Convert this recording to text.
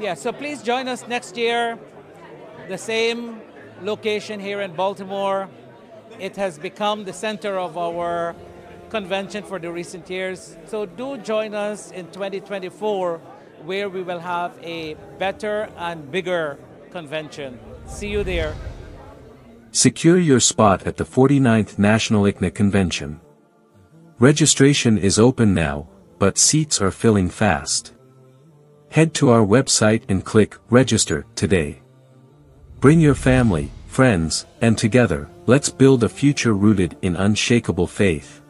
Yeah, so please join us next year. The same location here in Baltimore. It has become the center of our convention for the recent years. So do join us in 2024 where we will have a better and bigger convention. See you there. Secure your spot at the 49th National ICNA Convention. Registration is open now, but seats are filling fast. Head to our website and click Register today. Bring your family, friends, and together, let's build a future rooted in unshakable faith.